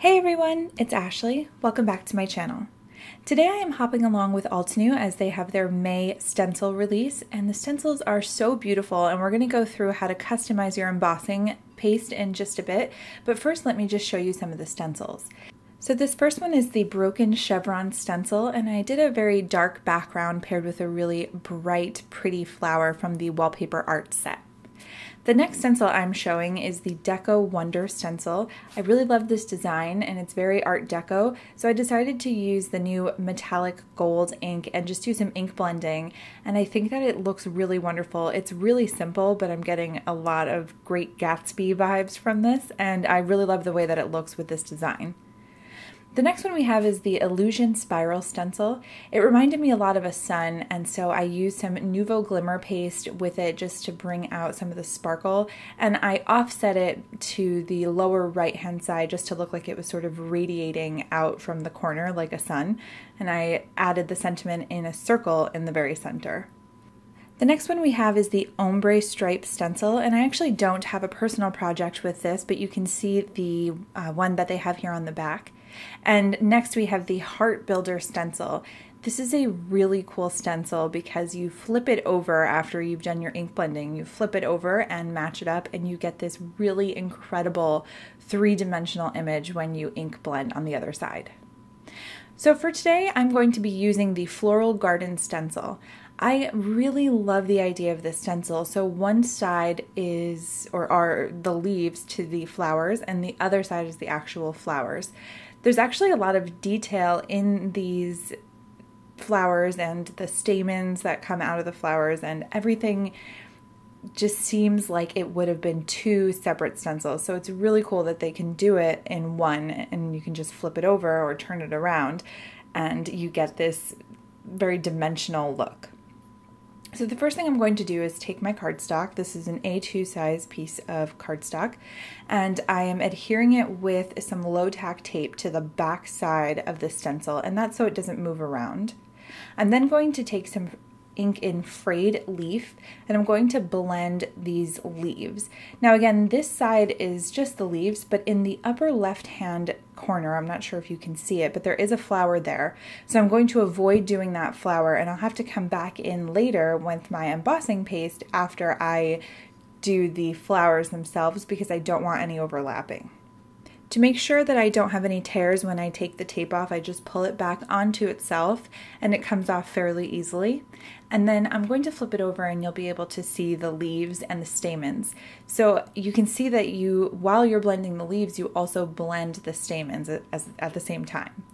Hey everyone, it's Ashlea. Welcome back to my channel. Today I am hopping along with Altenew as they have their May stencil release and the stencils are so beautiful and we're going to go through how to customize your embossing paste in just a bit, but first let me just show you some of the stencils. So this first one is the Broken Chevron stencil and I did a very dark background paired with a really bright pretty flower from the Wallpaper Art set. The next stencil I'm showing is the Deco Wonder stencil. I really love this design and it's very art deco, so I decided to use the new metallic gold ink and just do some ink blending, and I think that it looks really wonderful. It's really simple, but I'm getting a lot of great Gatsby vibes from this, and I really love the way that it looks with this design. The next one we have is the Illusion Spiral Stencil. It reminded me a lot of a sun, and so I used some Nuvo Glimmer paste with it just to bring out some of the sparkle, and I offset it to the lower right hand side just to look like it was sort of radiating out from the corner like a sun, and I added the sentiment in a circle in the very center. The next one we have is the Ombre Stripe Stencil, and I actually don't have a personal project with this, but you can see the uh, one that they have here on the back. And next we have the Heart Builder stencil. This is a really cool stencil because you flip it over after you've done your ink blending. You flip it over and match it up and you get this really incredible three-dimensional image when you ink blend on the other side. So for today, I'm going to be using the Floral Garden stencil. I really love the idea of this stencil. So one side is, or are the leaves to the flowers, and the other side is the actual flowers. There's actually a lot of detail in these flowers and the stamens that come out of the flowers and everything just seems like it would have been two separate stencils. So it's really cool that they can do it in one and you can just flip it over or turn it around and you get this very dimensional look. So the first thing I'm going to do is take my cardstock. This is an A2 size piece of cardstock and I am adhering it with some low tack tape to the back side of the stencil and that's so it doesn't move around. I'm then going to take some ink in frayed leaf and I'm going to blend these leaves. Now again, this side is just the leaves, but in the upper left hand corner, I'm not sure if you can see it, but there is a flower there. So I'm going to avoid doing that flower and I'll have to come back in later with my embossing paste after I do the flowers themselves because I don't want any overlapping. To make sure that I don't have any tears when I take the tape off, I just pull it back onto itself and it comes off fairly easily. And then I'm going to flip it over and you'll be able to see the leaves and the stamens. So you can see that you, while you're blending the leaves, you also blend the stamens at, as, at the same time.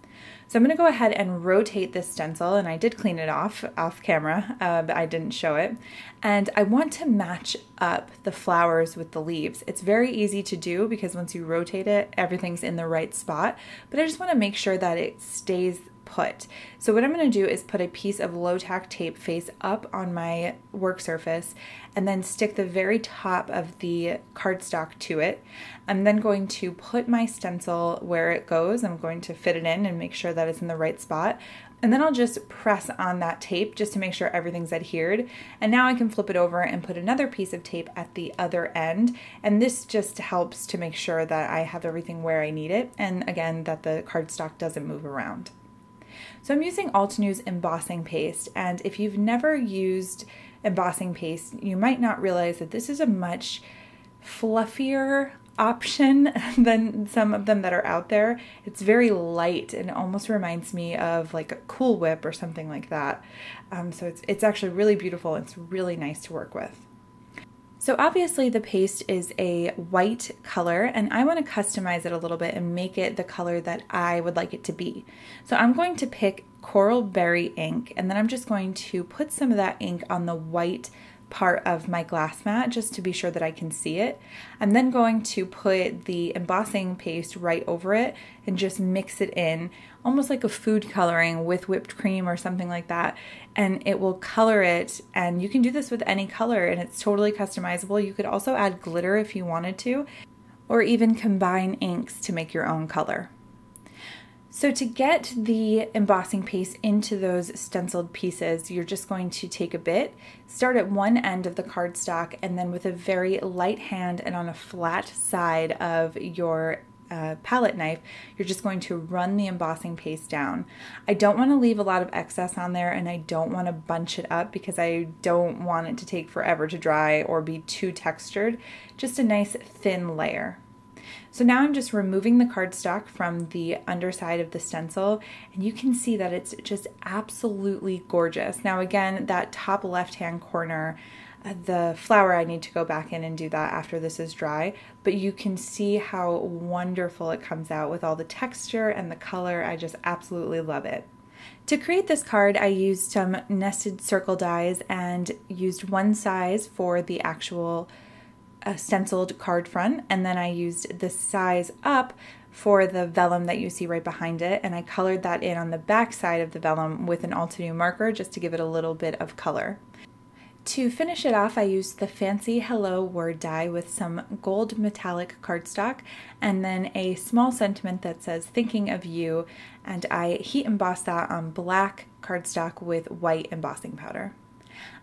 So I'm going to go ahead and rotate this stencil, and I did clean it off off camera, uh, but I didn't show it. And I want to match up the flowers with the leaves. It's very easy to do because once you rotate it, everything's in the right spot, but I just want to make sure that it stays put. So what I'm going to do is put a piece of low tack tape face up on my work surface and then stick the very top of the cardstock to it. I'm then going to put my stencil where it goes. I'm going to fit it in and make sure that it's in the right spot. And then I'll just press on that tape just to make sure everything's adhered. And now I can flip it over and put another piece of tape at the other end. And this just helps to make sure that I have everything where I need it. And again, that the cardstock doesn't move around. So I'm using Altenew's embossing paste, and if you've never used embossing paste, you might not realize that this is a much fluffier option than some of them that are out there. It's very light and almost reminds me of like a Cool Whip or something like that. Um, so it's, it's actually really beautiful. It's really nice to work with. So obviously the paste is a white color and I want to customize it a little bit and make it the color that I would like it to be. So I'm going to pick Coral Berry ink and then I'm just going to put some of that ink on the white part of my glass mat just to be sure that I can see it. I'm then going to put the embossing paste right over it and just mix it in almost like a food coloring with whipped cream or something like that and it will color it and you can do this with any color and it's totally customizable. You could also add glitter if you wanted to or even combine inks to make your own color. So to get the embossing paste into those stenciled pieces, you're just going to take a bit, start at one end of the cardstock, and then with a very light hand and on a flat side of your a palette knife, you're just going to run the embossing paste down. I don't want to leave a lot of excess on there and I don't want to bunch it up because I don't want it to take forever to dry or be too textured. Just a nice thin layer. So now I'm just removing the cardstock from the underside of the stencil and you can see that it's just absolutely gorgeous. Now again, that top left hand corner, uh, the flower I need to go back in and do that after this is dry, but you can see how wonderful it comes out with all the texture and the color. I just absolutely love it. To create this card, I used some nested circle dies and used one size for the actual a stenciled card front and then I used the size up for the vellum that you see right behind it and I colored that in on the back side of the vellum with an Altenew marker just to give it a little bit of color. To finish it off, I used the fancy Hello word die with some gold metallic cardstock and then a small sentiment that says thinking of you and I heat embossed that on black cardstock with white embossing powder.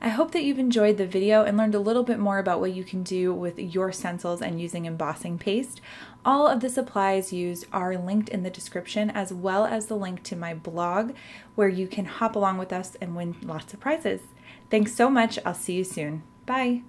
I hope that you've enjoyed the video and learned a little bit more about what you can do with your stencils and using embossing paste. All of the supplies used are linked in the description as well as the link to my blog where you can hop along with us and win lots of prizes. Thanks so much. I'll see you soon. Bye.